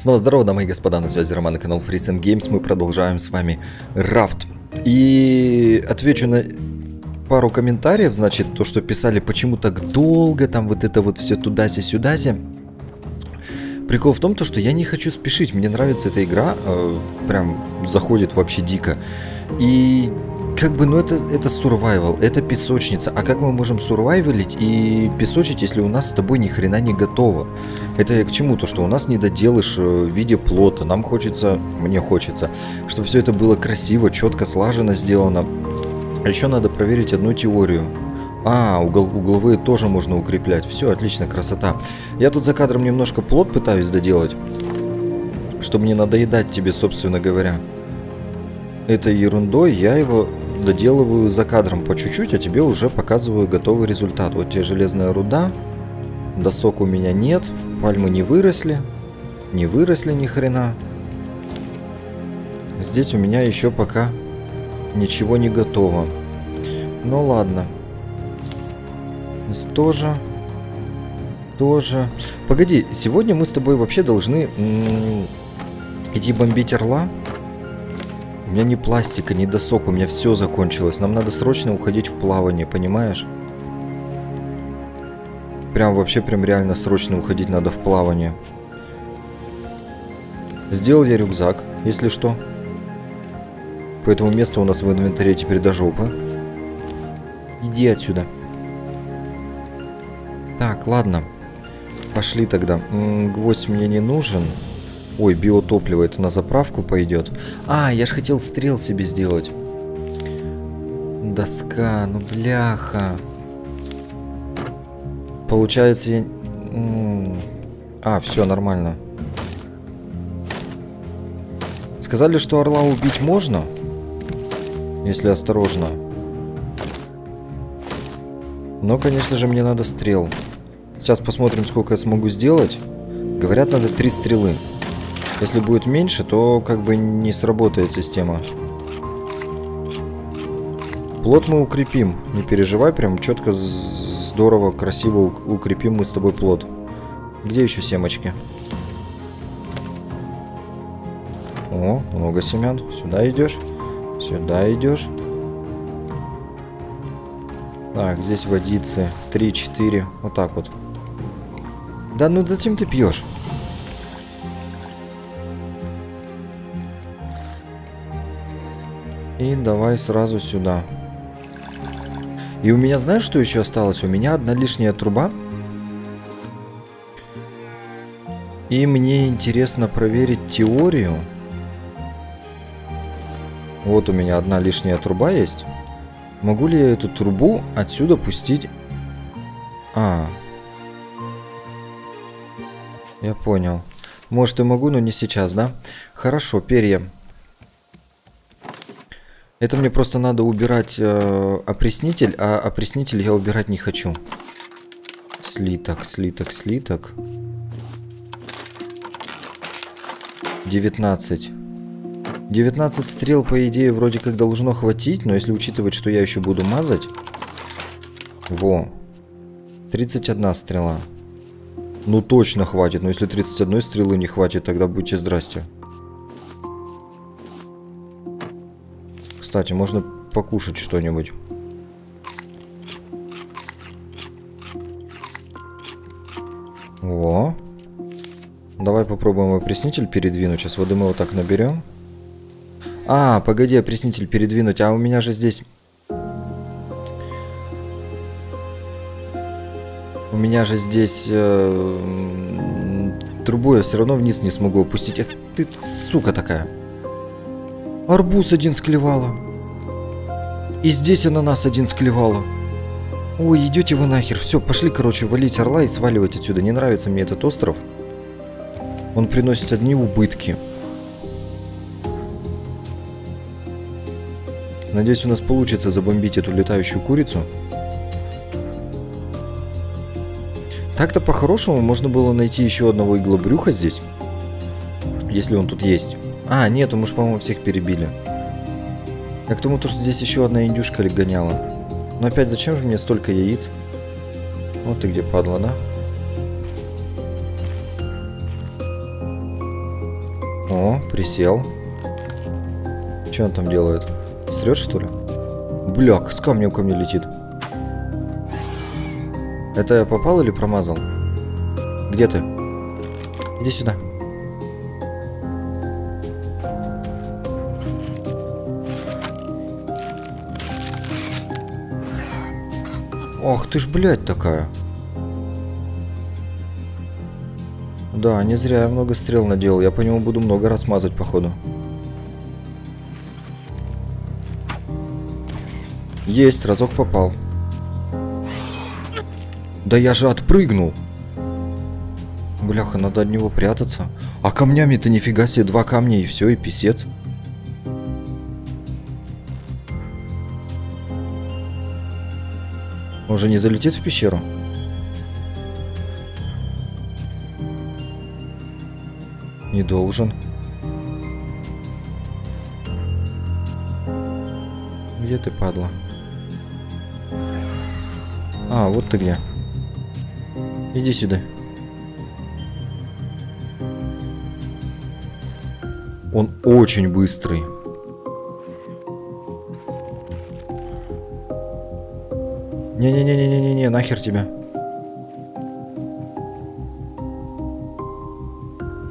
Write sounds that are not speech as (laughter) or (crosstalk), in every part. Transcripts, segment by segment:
Снова здорово, дамы и господа, на связи Роман и канал Freeze Games. Мы продолжаем с вами рафт. И отвечу на пару комментариев, значит, то, что писали, почему так долго, там вот это вот все туда-сюда-сюда. Прикол в том, то, что я не хочу спешить, мне нравится эта игра, э, прям заходит вообще дико. И как бы, ну это, это survival, это песочница. А как мы можем сурвайвалить и песочить, если у нас с тобой ни хрена не готово? Это к чему? То, что у нас не доделаешь э, в виде плота. Нам хочется, мне хочется, чтобы все это было красиво, четко, слаженно сделано. Еще надо проверить одну теорию. А, угол, угловые тоже можно укреплять. Все, отлично, красота. Я тут за кадром немножко плод пытаюсь доделать, чтобы не надоедать тебе, собственно говоря этой ерундой, я его доделываю за кадром по чуть-чуть, а тебе уже показываю готовый результат. Вот тебе железная руда, досок у меня нет, пальмы не выросли, не выросли ни хрена. Здесь у меня еще пока ничего не готово. Ну ладно. Здесь тоже. Тоже. Погоди, сегодня мы с тобой вообще должны идти бомбить орла. У меня ни пластика, ни досок, у меня все закончилось. Нам надо срочно уходить в плавание, понимаешь? Прям вообще, прям реально срочно уходить надо в плавание. Сделал я рюкзак, если что. Поэтому место у нас в инвентаре теперь до жопы. Иди отсюда. Так, ладно. Пошли тогда. М -м, гвоздь мне не нужен. Ой, биотопливо, это на заправку пойдет. А, я же хотел стрел себе сделать. Доска, ну бляха. Получается, я... А, все, нормально. Сказали, что орла убить можно, если осторожно. Но, конечно же, мне надо стрел. Сейчас посмотрим, сколько я смогу сделать. Говорят, надо три стрелы. Если будет меньше, то как бы не сработает система. Плод мы укрепим. Не переживай, прям четко, здорово, красиво укрепим мы с тобой плод. Где еще семечки? О, много семян. Сюда идешь. Сюда идешь. Так, здесь водицы. 3-4. Вот так вот. Да ну зачем ты пьешь? И давай сразу сюда. И у меня, знаешь, что еще осталось? У меня одна лишняя труба. И мне интересно проверить теорию. Вот у меня одна лишняя труба есть. Могу ли я эту трубу отсюда пустить? А. Я понял. Может и могу, но не сейчас, да? Хорошо, перья. Это мне просто надо убирать э, опреснитель, а опреснитель я убирать не хочу. Слиток, слиток, слиток. 19. 19 стрел, по идее, вроде как должно хватить, но если учитывать, что я еще буду мазать... Во. 31 стрела. Ну точно хватит, но если 31 стрелы не хватит, тогда будьте здрасте. Кстати, можно покушать что-нибудь. О. Давай попробуем опреснитель передвинуть. Сейчас воды мы вот так наберем. А, погоди, опреснитель передвинуть. А у меня же здесь... У меня же здесь... Э, трубу я все равно вниз не смогу опустить. Эх, ты сука такая. Арбуз один склевала. И здесь ананас один склевала. Ой, идете вы нахер. Все, пошли, короче, валить орла и сваливать отсюда. Не нравится мне этот остров. Он приносит одни убытки. Надеюсь, у нас получится забомбить эту летающую курицу. Так-то по-хорошему можно было найти еще одного иглобрюха здесь. Если он тут есть. А, нет, мы же, по-моему, всех перебили. Я к тому, то, что здесь еще одна индюшка гоняла. Но опять, зачем же мне столько яиц? Вот ты где, падла, да? О, присел. Что он там делает? Срет, что ли? Бляк, с камнем ко мне летит. Это я попал или промазал? Где ты? Иди сюда. Ох ты ж, блядь, такая. Да, не зря я много стрел наделал. Я по нему буду много раз мазать, походу. Есть, разок попал. Да я же отпрыгнул. Бляха, надо от него прятаться. А камнями-то нифига себе, два камня и все, и писец. Же не залетит в пещеру? Не должен. Где ты, падла? А, вот ты где. Иди сюда. Он очень быстрый. Не-не-не-не-не-не, нахер тебя.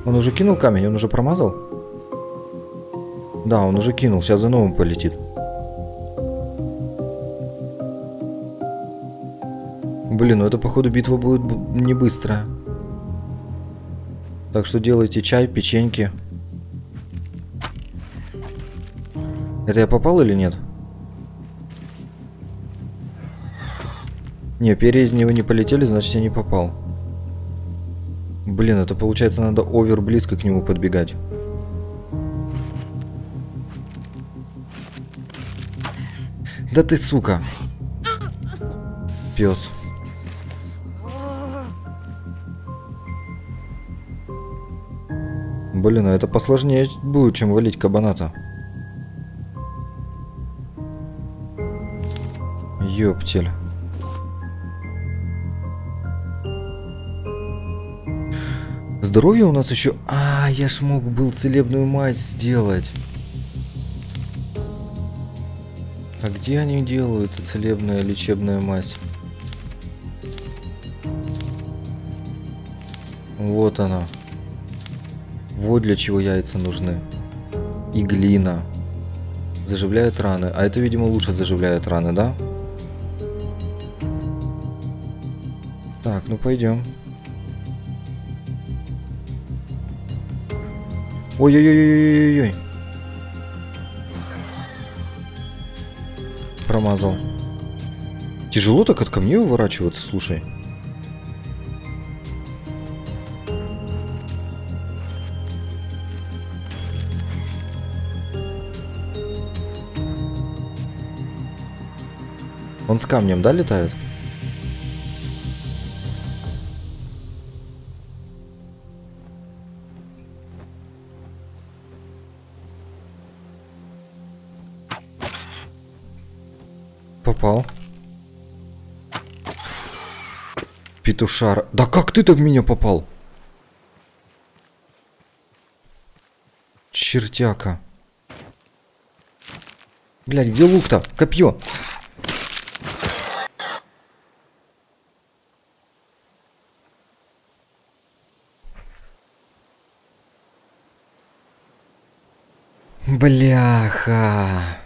Он уже кинул камень, он уже промазал? Да, он уже кинул, сейчас за новым полетит. Блин, ну это походу битва будет не быстрая. Так что делайте чай, печеньки. Это я попал или нет? Не, перья из него не полетели, значит я не попал. Блин, это получается надо овер близко к нему подбегать. Да ты сука. Пес. Блин, а это посложнее будет, чем валить кабаната. Ёптель. Здоровье у нас еще... А, я ж мог был целебную мазь сделать. А где они делают целебная лечебная мазь? Вот она. Вот для чего яйца нужны. И глина. Заживляют раны. А это, видимо, лучше заживляет раны, да? Так, ну пойдем. Ой-ой-ой-ой-ой-ой. Промазал. Тяжело так от камней уворачиваться, слушай. Он с камнем, да, летает? Петушар. Да как ты-то в меня попал? Чертяка. Блять, где лук-то? Копье. Бляха.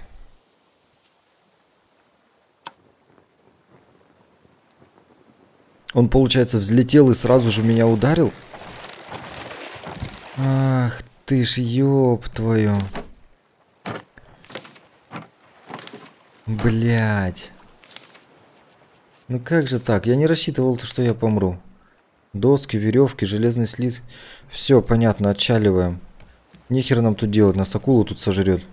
Он, получается, взлетел и сразу же меня ударил? Ах ты ж ёб твою. Блять. Ну как же так? Я не рассчитывал, что я помру. Доски, веревки, железный слит. Все, понятно, отчаливаем. Нехер нам тут делать, нас акула тут сожрет.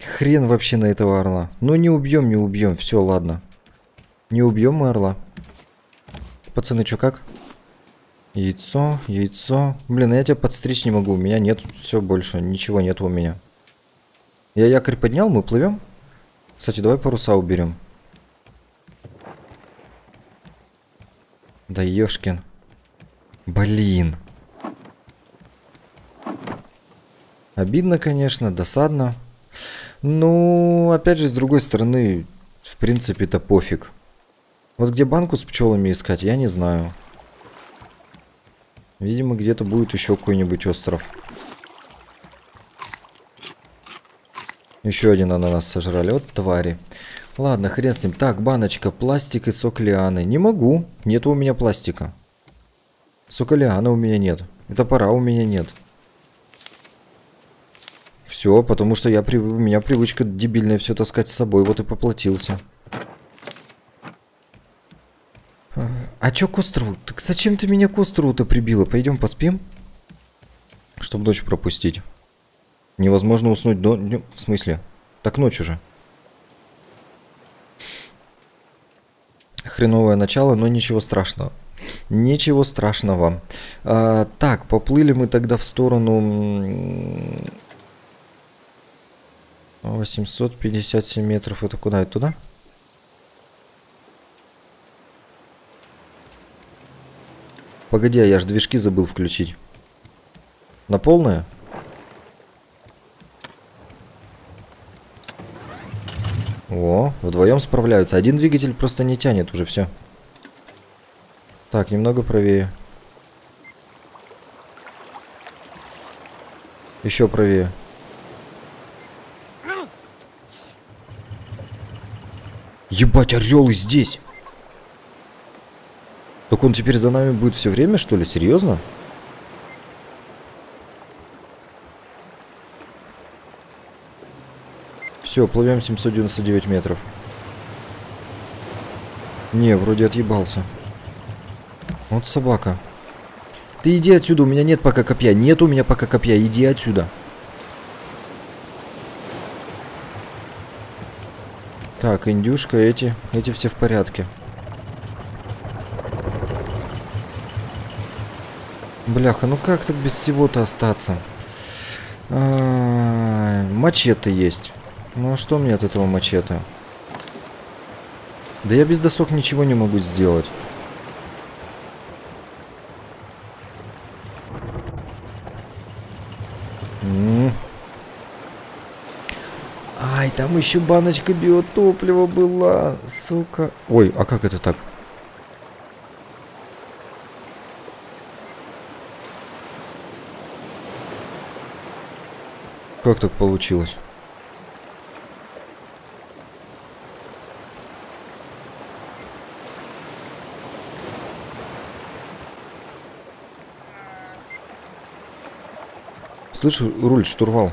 Хрен вообще на этого орла. Ну не убьем, не убьем. Все, ладно. Не убьем мы орла. Пацаны, что как? Яйцо, яйцо. Блин, я тебя подстричь не могу. У меня нет все больше. Ничего нет у меня. Я якорь поднял, мы плывем. Кстати, давай паруса уберем. Да ёшкин. Блин. Обидно, конечно, досадно. Ну, опять же, с другой стороны, в принципе, это пофиг. Вот где банку с пчелами искать, я не знаю. Видимо, где-то будет еще какой-нибудь остров. Еще один ананас сожрали. Вот твари. Ладно, хрен с ним. Так, баночка, пластик и сок лианы. Не могу. Нету у меня пластика. Сока лианы у меня нет. Это пора у меня нет. Все, потому что я у меня привычка дебильная все таскать с собой, вот и поплатился. А чё к острову? Так зачем ты меня к острову-то прибила? Пойдем поспим? Чтобы ночь пропустить. Невозможно уснуть до... В смысле? Так ночь уже. Хреновое начало, но ничего страшного. Ничего страшного. А, так, поплыли мы тогда в сторону 857 метров. Это куда? Это туда? Погоди, а я же движки забыл включить. На полное? О, вдвоем справляются. Один двигатель просто не тянет уже все. Так, немного правее. Еще правее. Ебать, орел и здесь. Так он теперь за нами будет все время, что ли? Серьезно? Все, плывем 799 метров. Не, вроде отъебался. Вот собака. Ты иди отсюда, у меня нет пока копья. Нет у меня пока копья, иди отсюда. Так, индюшка, эти, эти все в порядке. Бляха, ну как так без всего-то остаться? А -а -а, мачете есть. Ну а что мне от этого мачете? Да я без досок ничего не могу сделать. Ай, там еще баночка биотоплива была, сука. Ой, а как это так? Как так получилось? Слышь, руль, штурвал.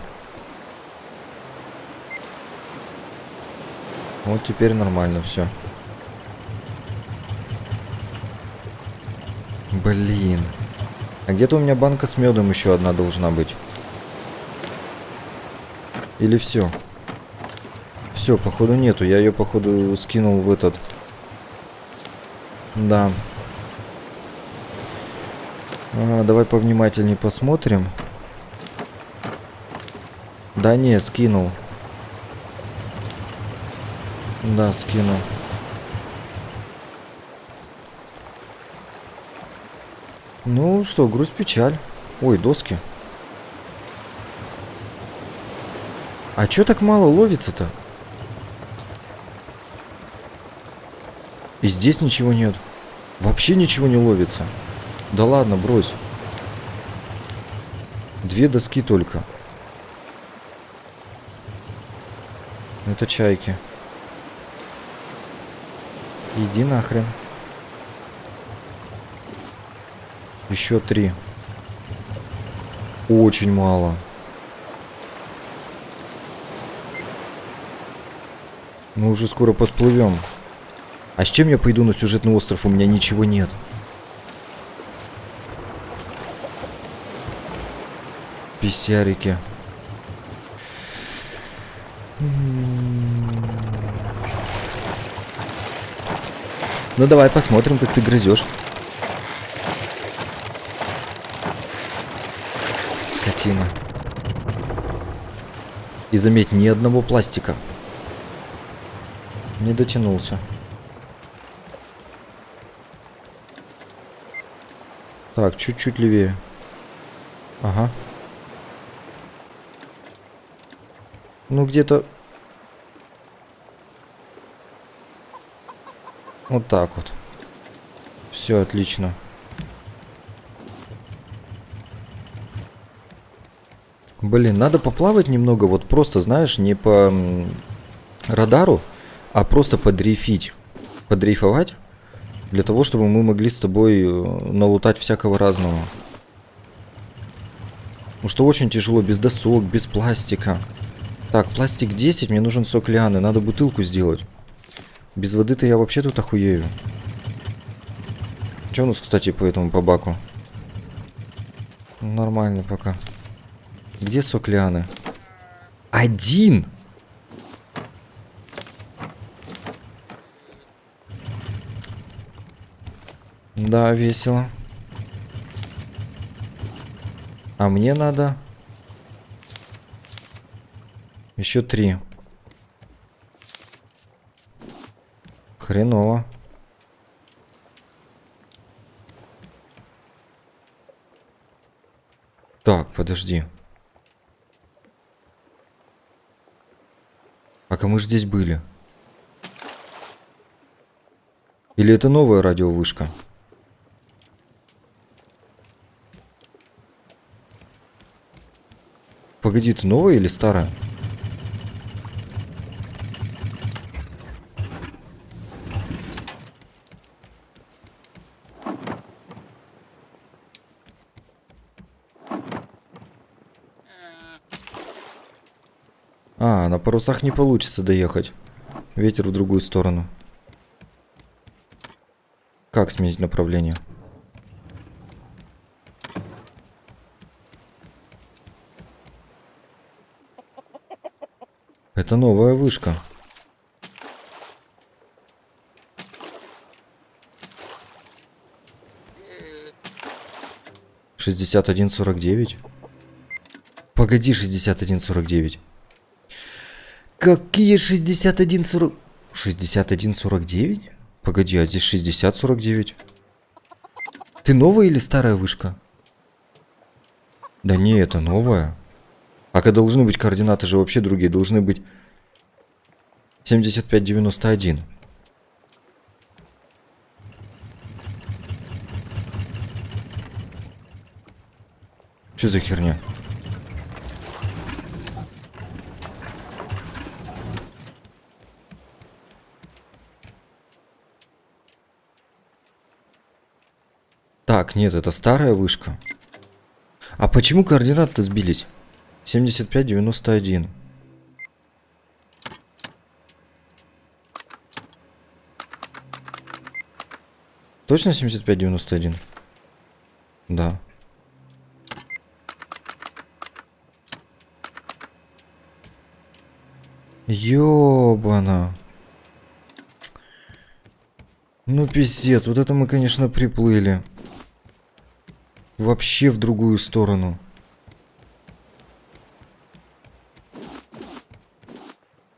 Вот теперь нормально все. Блин. А где-то у меня банка с медом еще одна должна быть. Или все? Все, походу нету. Я ее, походу, скинул в этот. Да. А, давай повнимательнее посмотрим. Да не, скинул. Да, скину. Ну что, грусть печаль. Ой, доски. А чё так мало ловится-то? И здесь ничего нет. Вообще ничего не ловится. Да ладно, брось. Две доски только. Это чайки. Иди нахрен. Еще три. Очень мало. Мы уже скоро подплывем. А с чем я пойду на сюжетный остров? У меня ничего нет. Писярики. Ну давай посмотрим, как ты грызешь. Скотина. И заметь, ни одного пластика. Не дотянулся. Так, чуть-чуть левее. Ага. Ну, где-то... Вот так вот. Все отлично. Блин, надо поплавать немного, вот просто, знаешь, не по радару, а просто подрейфить. Подрейфовать. Для того, чтобы мы могли с тобой э, налутать всякого разного. Потому что очень тяжело, без досок, без пластика. Так, пластик 10, мне нужен сок лианы, надо бутылку сделать. Без воды-то я вообще тут охуею. Что у нас, кстати, по этому, по баку? Нормально пока. Где сок лианы? Один! Да, весело. А мне надо... Еще три. Хреново. Так, подожди. А мы же здесь были. Или это новая радиовышка? Погоди, это новая или старая? А, на парусах не получится доехать. Ветер в другую сторону. Как сменить направление? Это новая вышка. Шестьдесят один сорок девять. Погоди, шестьдесят один сорок девять. Какие шестьдесят один сорок... Шестьдесят один сорок девять? Погоди, а здесь шестьдесят сорок девять. Ты новая или старая вышка? Да не, это новая. А должны быть координаты же вообще другие. Должны быть 7591. Что за херня? Так, нет, это старая вышка. А почему координаты сбились? 75-91. Точно 75-91? Да. Ёбана. Ну писец, вот это мы, конечно, приплыли. Вообще в другую сторону.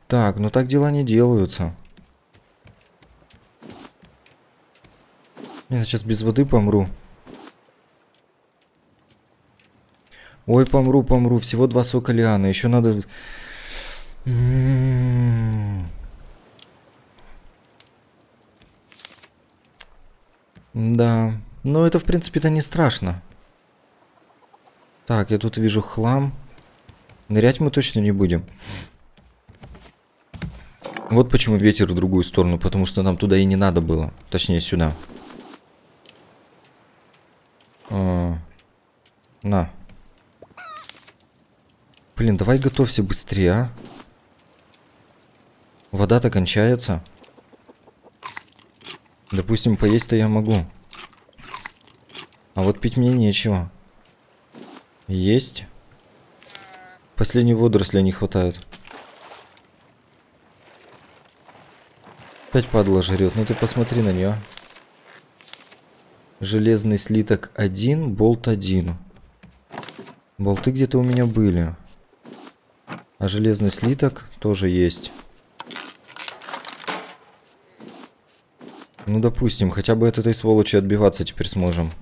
Так, ну так дела не делаются. Я сейчас без воды помру. Ой, помру, помру. Всего два сока лианы. Еще надо... Да. Но это, в принципе-то, не страшно. Так, я тут вижу хлам. Нырять мы точно не будем. Вот почему ветер в другую сторону, потому что нам туда и не надо было. Точнее, сюда. А, на. Блин, давай готовься быстрее, а. Вода-то кончается. Допустим, поесть-то я могу. А вот пить мне нечего. Есть. Последней водоросли не хватает. Опять падла жрет. Ну ты посмотри на нее. Железный слиток 1, болт 1. Болты где-то у меня были. А железный слиток тоже есть. Ну, допустим, хотя бы от этой сволочи отбиваться теперь сможем.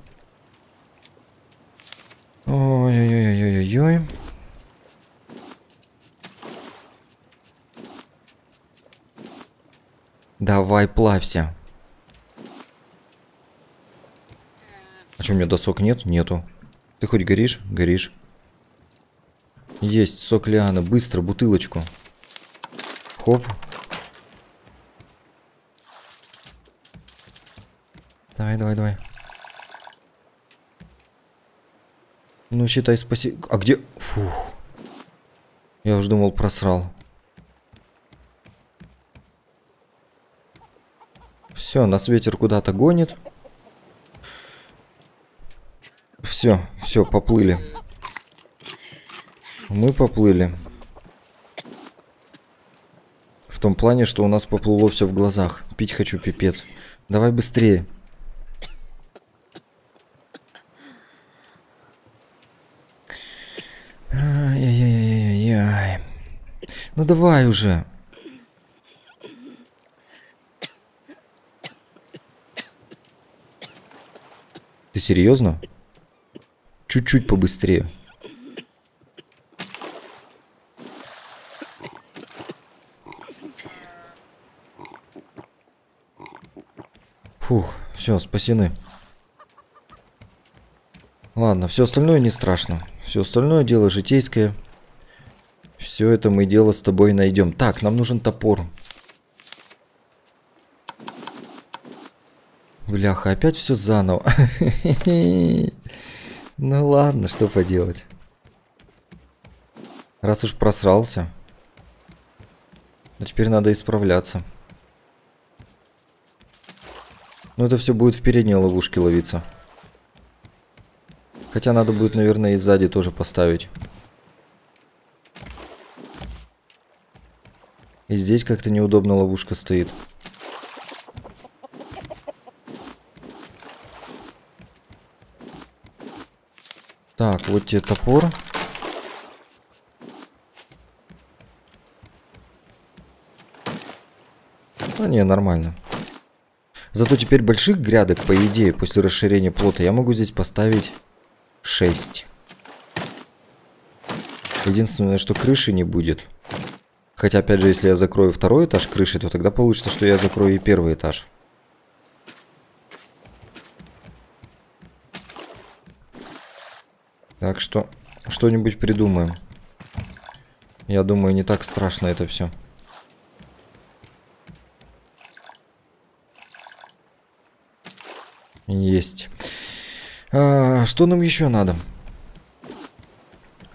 Ой-ой-ой-ой-ой-ой. Давай, плавься. А что, у меня досок нет? Нету. Ты хоть горишь? Горишь. Есть сок лиана. Быстро, бутылочку. Хоп. Давай, давай, давай. Ну, считай, спаси... А где... Фух. Я уже думал, просрал. Все, нас ветер куда-то гонит. Все, все, поплыли. Мы поплыли. В том плане, что у нас поплыло все в глазах. Пить хочу, пипец. Давай быстрее. Ну давай уже. Ты серьезно? Чуть-чуть побыстрее. Фух, все, спасены. Ладно, все остальное не страшно. Все остальное дело житейское. Все это мы дело с тобой найдем. Так, нам нужен топор. Бляха, опять все заново. (laughs) Ну ладно, что поделать. Раз уж просрался. Но теперь надо исправляться. Ну это все будет в передней ловушке ловиться. Хотя надо будет, наверное, и сзади тоже поставить. И здесь как-то неудобно ловушка стоит. Так, вот тебе топор. А не, нормально. Зато теперь больших грядок, по идее, после расширения плота, я могу здесь поставить 6. Единственное, что крыши не будет. Хотя, опять же, если я закрою второй этаж крыши, то тогда получится, что я закрою и первый этаж. Так что что-нибудь придумаем. Я думаю, не так страшно это все. Есть. А, что нам еще надо?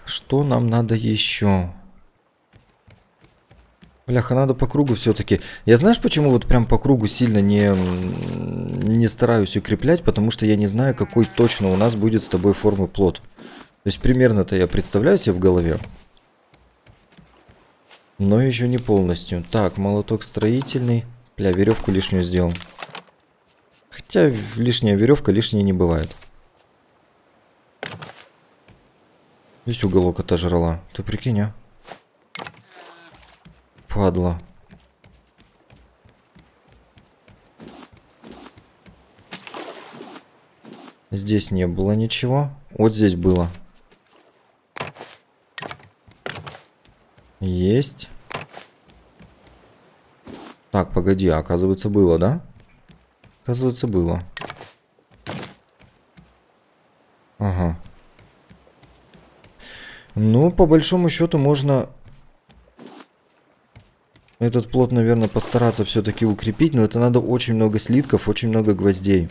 Что нам надо еще? Бляха, надо по кругу все-таки. Я знаешь, почему вот прям по кругу сильно не, не стараюсь укреплять? Потому что я не знаю, какой точно у нас будет с тобой формы плод. То есть примерно-то я представляю себе в голове. Но еще не полностью. Так, молоток строительный. Бля, веревку лишнюю сделал. Хотя лишняя веревка лишняя не бывает. Здесь уголок отожрала. Ты прикинь, а? Падла. Здесь не было ничего. Вот здесь было. Есть. Так, погоди, а оказывается было, да? Оказывается было. Ага. Ну, по большому счету можно этот плод, наверное, постараться все-таки укрепить, но это надо очень много слитков, очень много гвоздей.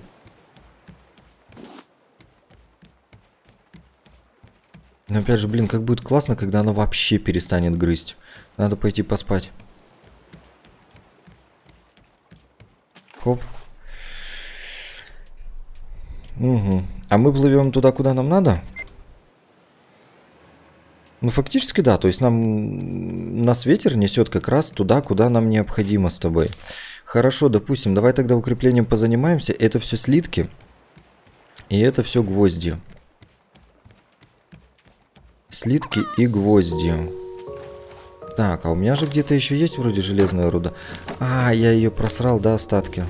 Но опять же, блин, как будет классно, когда она вообще перестанет грызть. Надо пойти поспать. Хоп. Угу. А мы плывем туда, куда нам надо? Ну, фактически, да. То есть нам нас ветер несет как раз туда, куда нам необходимо с тобой. Хорошо, допустим, давай тогда укреплением позанимаемся. Это все слитки. И это все гвозди. Слитки и гвозди. Так, а у меня же где-то еще есть вроде железная руда. А, я ее просрал, да, остатки.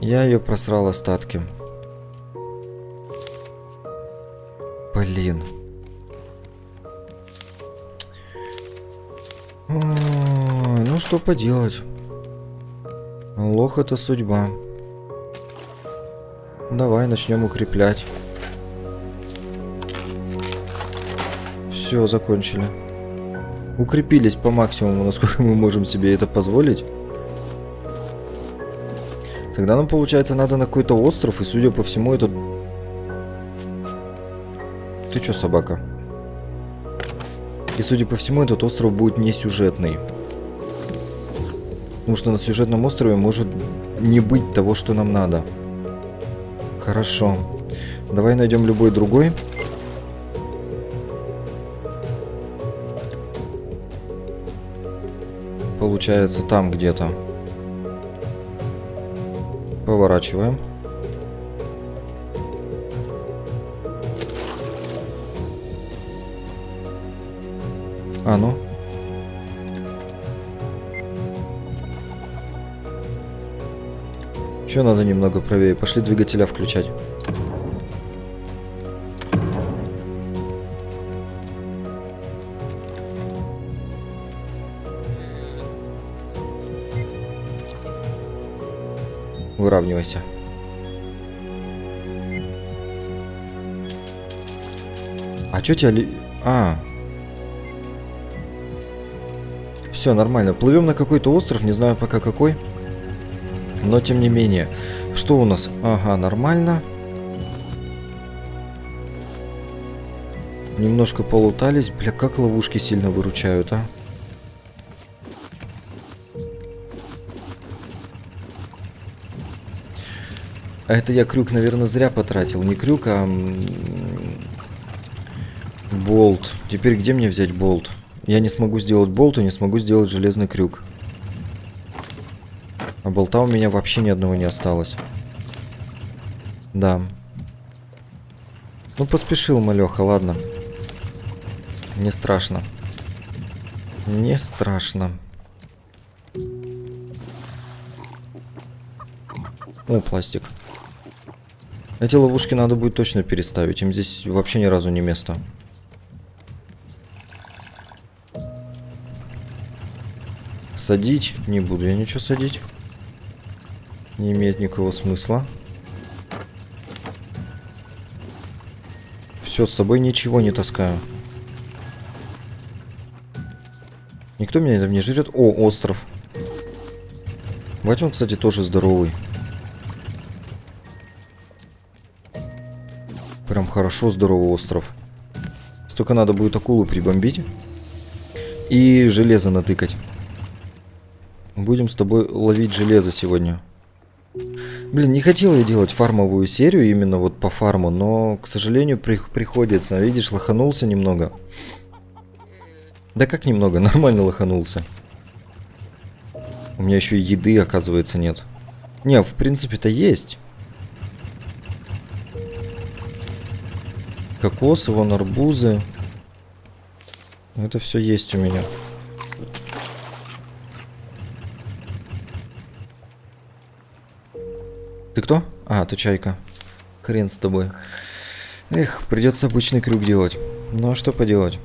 Я ее просрал остатки. Блин. Ну что поделать. Лох это судьба. Давай начнем укреплять. Все, закончили. Укрепились по максимуму, насколько мы можем себе это позволить. Тогда нам, получается, надо на какой-то остров, и, судя по всему, этот ты чё, собака? И, судя по всему, этот остров будет не сюжетный. Потому что на сюжетном острове может не быть того, что нам надо. Хорошо. Давай найдем любой другой. Получается там где-то. Поворачиваем. А, ну. Еще надо немного правее. Пошли двигателя включать. Выравнивайся. А что тебя... А. Все, нормально. Плывем на какой-то остров, не знаю пока какой. Но тем не менее. Что у нас? Ага, нормально. Немножко полутались. Бля, как ловушки сильно выручают, а? А это я крюк, наверное, зря потратил. Не крюк, а... Болт. Теперь где мне взять болт? Я не смогу сделать болт и не смогу сделать железный крюк. А болта у меня вообще ни одного не осталось. Да. Ну, поспешил малеха, ладно. Не страшно. Не страшно. О, пластик. Эти ловушки надо будет точно переставить. Им здесь вообще ни разу не место. Садить не буду я ничего садить. Не имеет никакого смысла. Все, с собой ничего не таскаю. Никто меня там не жрет. О, остров. Вот он, кстати, тоже здоровый. Прям хорошо здоровый остров. Столько надо будет акулу прибомбить. И железо натыкать. Будем с тобой ловить железо сегодня. Блин, не хотел я делать фармовую серию именно вот по фарму, но, к сожалению, при приходится. Видишь, лоханулся немного. Да как немного, (laughs) нормально лоханулся. У меня еще и еды, оказывается, нет. Не, в принципе-то есть. Кокосы, вон арбузы. Это все есть у меня. Ты кто? А, ты чайка. Хрен с тобой. Эх, придется обычный крюк делать. Ну а что поделать?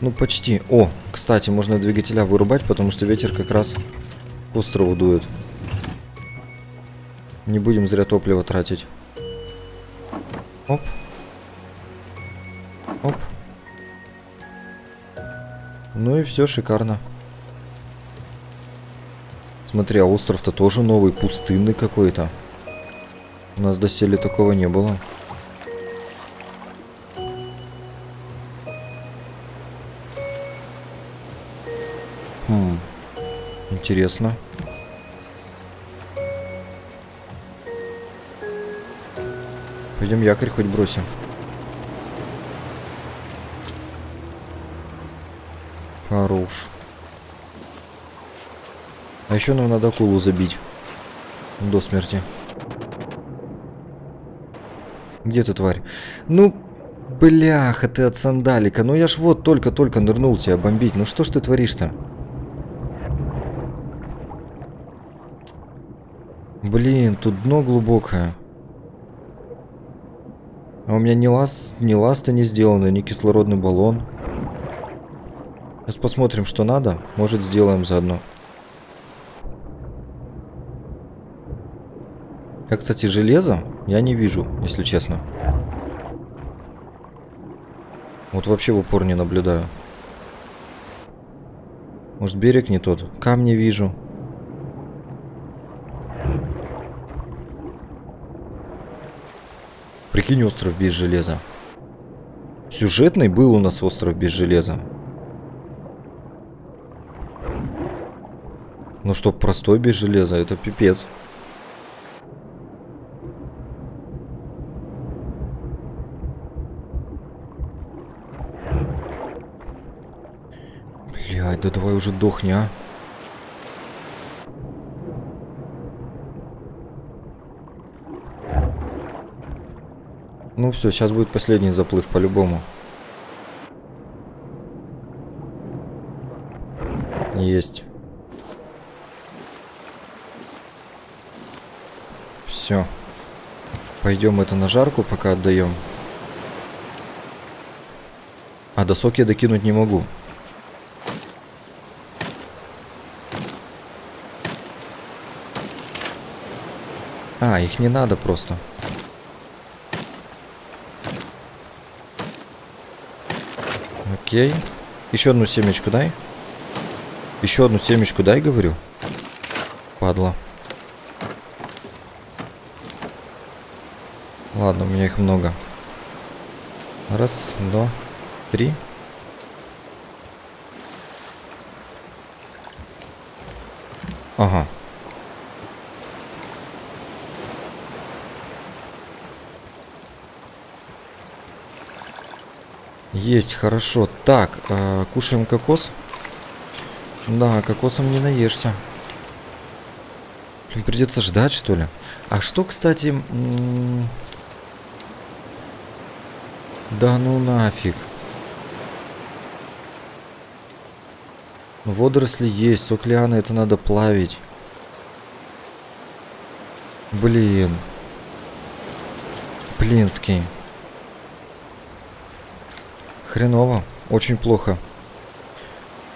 Ну почти. О, кстати, можно двигателя вырубать, потому что ветер как раз к острову дует. Не будем зря топливо тратить. Оп. Оп. Ну и все шикарно. Смотри, а остров-то тоже новый, пустынный какой-то. У нас доселе такого не было. Хм. Интересно. Пойдем якорь хоть бросим. Хорош. А еще нам надо акулу забить. До смерти. Где ты, тварь? Ну, бляха ты от сандалика. Ну я ж вот только-только нырнул тебя бомбить. Ну что ж ты творишь-то? Блин, тут дно глубокое. А у меня ни, лаз, ни ласта не сделаны, ни кислородный баллон. Сейчас посмотрим, что надо. Может, сделаем заодно. Я, кстати, железо я не вижу, если честно. Вот вообще в упор не наблюдаю. Может, берег не тот? Камни вижу. Прикинь, остров без железа. Сюжетный был у нас остров без железа. Ну что, простой без железа, это пипец. Блядь, да давай уже дохни, а. Ну все, сейчас будет последний заплыв по-любому. Есть. Все. Пойдем это на жарку пока отдаем. А досок я докинуть не могу. А, их не надо просто. Окей. Еще одну семечку дай. Еще одну семечку дай, говорю. Падла. Ладно, у меня их много. Раз, два, три. Ага. Есть, хорошо. Так, э, кушаем кокос. Да, кокосом не наешься. Придется ждать, что ли. А что, кстати... Да ну нафиг. Водоросли есть, сок лианы это надо плавить. Блин. Блинский. Хреново. Очень плохо.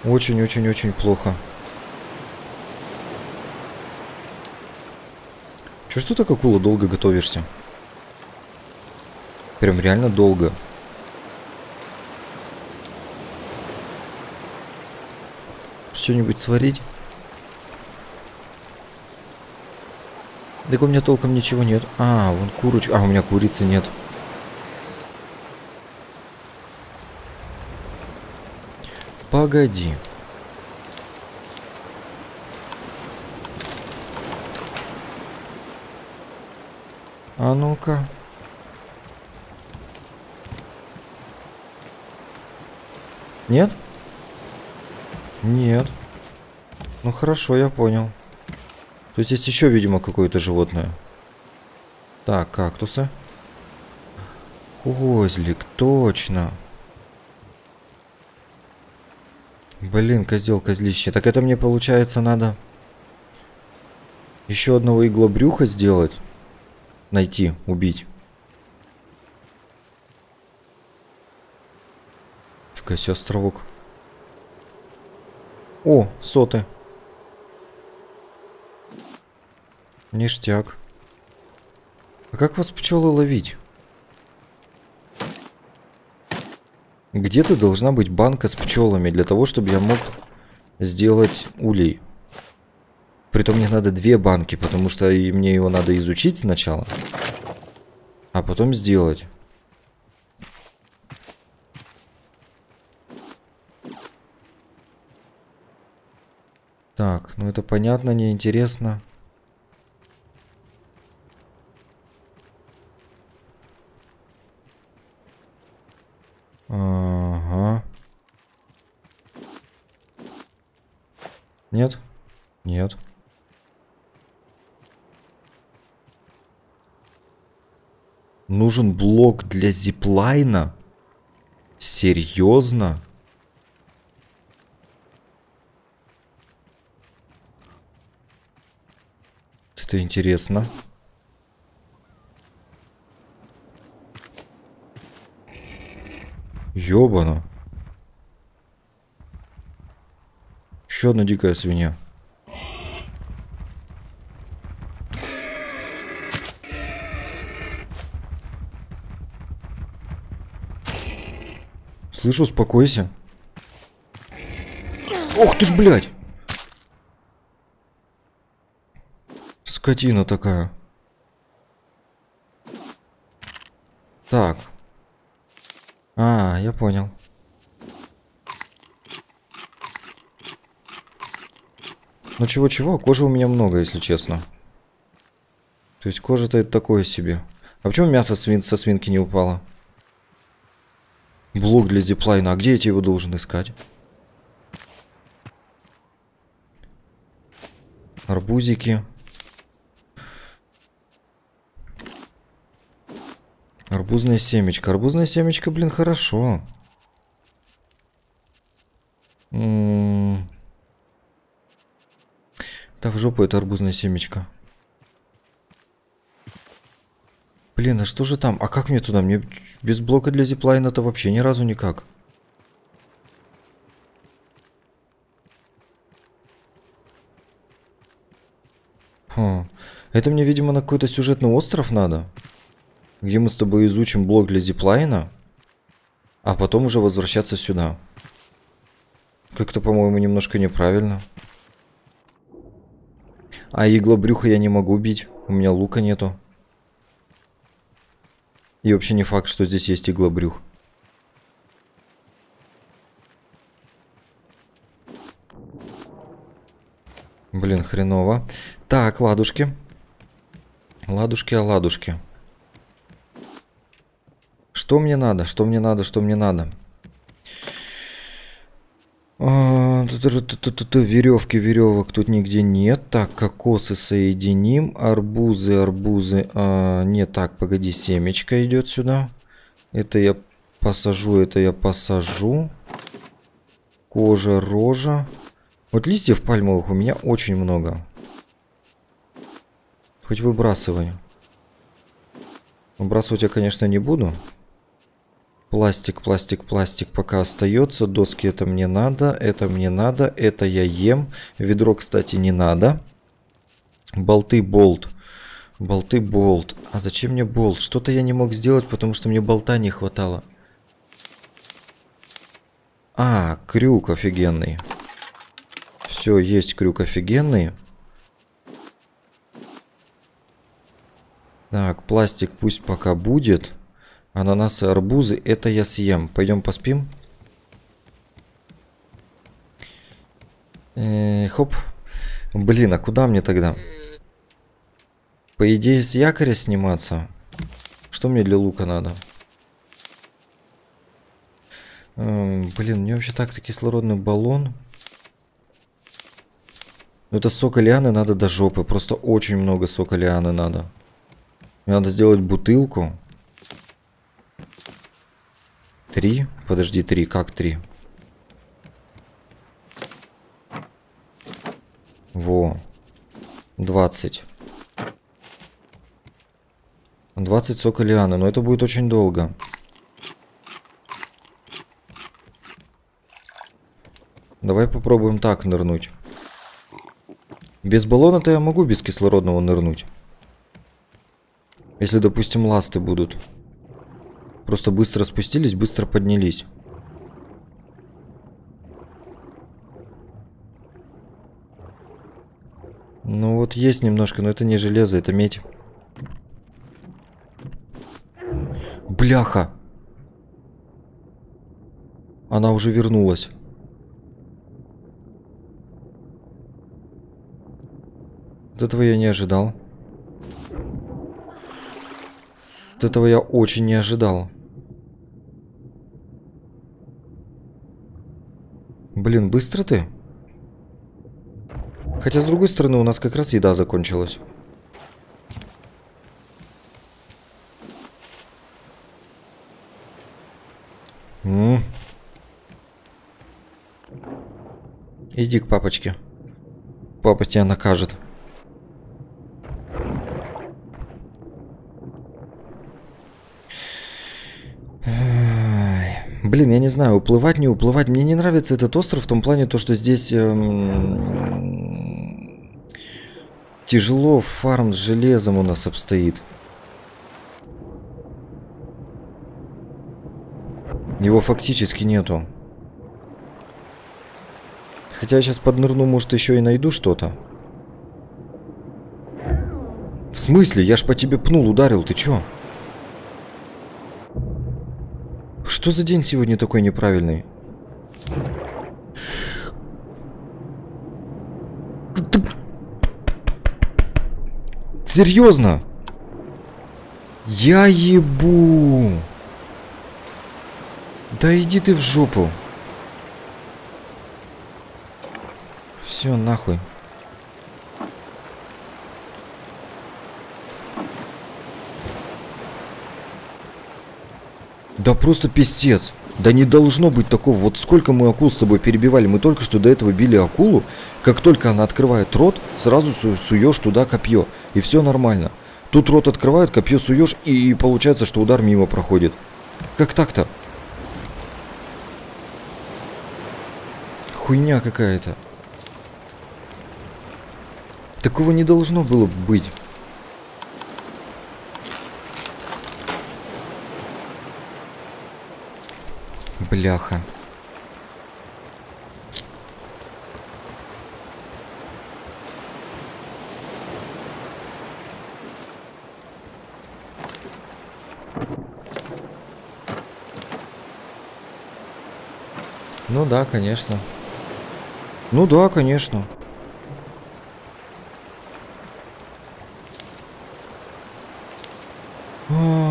Очень-очень-очень плохо. Че, что так акула долго готовишься? Прям реально долго. Что-нибудь сварить? Так у меня толком ничего нет. А, вон курочка. А, у меня курицы нет. Погоди. А ну-ка. Нет? Нет. Ну хорошо, я понял. То есть есть еще, видимо, какое-то животное. Так, кактусы. Козлик, точно. Блин, козел, козлище. Так это мне получается надо еще одного иглобрюха сделать. Найти, убить. Фига себе островок. О, соты. Ништяк. А как вас пчелы ловить? Где-то должна быть банка с пчелами для того, чтобы я мог сделать улей. Притом мне надо две банки, потому что и мне его надо изучить сначала, а потом сделать. Так, ну это понятно, неинтересно. Ага. Нет? Нет. Нужен блок для зиплайна? Серьезно? Это интересно. Ёбано. Еще одна дикая свинья. Слышу, успокойся. Ох ты ж, блядь! Скотина такая. Так. А, я понял. Ну чего-чего, кожи у меня много, если честно. То есть кожа-то это такое себе. А почему мясо свин со свинки не упало? Блок для зиплайна. А где я тебе его должен искать? Арбузики. Арбузная семечка. Арбузная семечка, блин, хорошо. М в жопу это арбузная семечка. Блин, а что же там? А как мне туда? Мне без блока для зиплайна-то вообще ни разу никак. Хм. Это мне, видимо, на какой-то сюжетный остров надо. Где мы с тобой изучим блок для зиплайна. А потом уже возвращаться сюда. Как-то, по-моему, немножко неправильно. А иглобрюха я не могу бить. У меня лука нету. И вообще не факт, что здесь есть иглобрюх. Блин, хреново. Так, ладушки. Ладушки, ладушки. Что мне надо? Что мне надо? Что мне надо? А, веревки, веревок тут нигде нет. Так, кокосы соединим. Арбузы, арбузы. А, нет, так, погоди, семечко идет сюда. Это я посажу, это я посажу. Кожа, рожа. Вот листьев пальмовых у меня очень много. Хоть выбрасывай. Выбрасывать я, конечно, не буду. Пластик, пластик, пластик пока остается. Доски это мне надо, это мне надо, это я ем. Ведро, кстати, не надо. Болты, болт. Болты, болт. А зачем мне болт? Что-то я не мог сделать, потому что мне болта не хватало. А, крюк офигенный. Все, есть крюк офигенный. Так, пластик пусть пока будет. Ананасы, арбузы, это я съем. Пойдем поспим. Э, хоп. Блин, а куда мне тогда? По идее, с якоря сниматься. Что мне для лука надо? Э, блин, мне вообще так-то кислородный баллон. Ну, это сока лианы надо до жопы. Просто очень много сока лианы надо. Мне надо сделать бутылку. Три? Подожди, три. Как три? Во. Двадцать. Двадцать сока лианы. Но это будет очень долго. Давай попробуем так нырнуть. Без баллона-то я могу без кислородного нырнуть. Если, допустим, ласты будут. Просто быстро спустились, быстро поднялись. Ну вот есть немножко, но это не железо, это медь. Бляха! Она уже вернулась. Вот этого я не ожидал. Вот этого я очень не ожидал. Блин, быстро ты? Хотя, с другой стороны, у нас как раз еда закончилась. М -м. Иди к папочке. Папа тебя накажет. Блин, я не знаю, уплывать, не уплывать. Мне не нравится этот остров в том плане, то, что здесь эм, тяжело фарм с железом у нас обстоит. Его фактически нету. Хотя я сейчас поднырну, может, еще и найду что-то. В смысле? Я ж по тебе пнул, ударил, ты чё? Что за день сегодня такой неправильный? Серьезно? Я ебу. Да иди ты в жопу. Все, нахуй. Да просто писец. Да не должно быть такого. Вот сколько мы акул с тобой перебивали. Мы только что до этого били акулу. Как только она открывает рот, сразу су суешь туда копье. И все нормально. Тут рот открывает, копье суешь, и получается, что удар мимо проходит. Как так-то? Хуйня какая-то. Такого не должно было быть. Бляха. Ну да, конечно. Ну да, конечно. Охренеть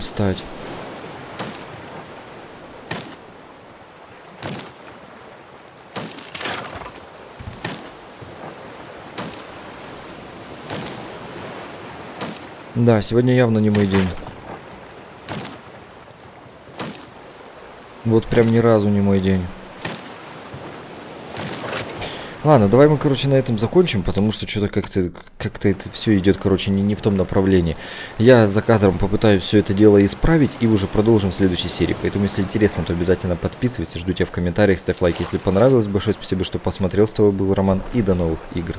не встать. Да, сегодня явно не мой день. Вот прям ни разу не мой день. Ладно, давай мы, короче, на этом закончим, потому что что-то как-то как-то это все идет, короче, не, не в том направлении. Я за кадром попытаюсь все это дело исправить и уже продолжим в следующей серии. Поэтому, если интересно, то обязательно подписывайся, жду тебя в комментариях, ставь лайк, если понравилось. Большое спасибо, что посмотрел. С тобой был Роман и до новых игр.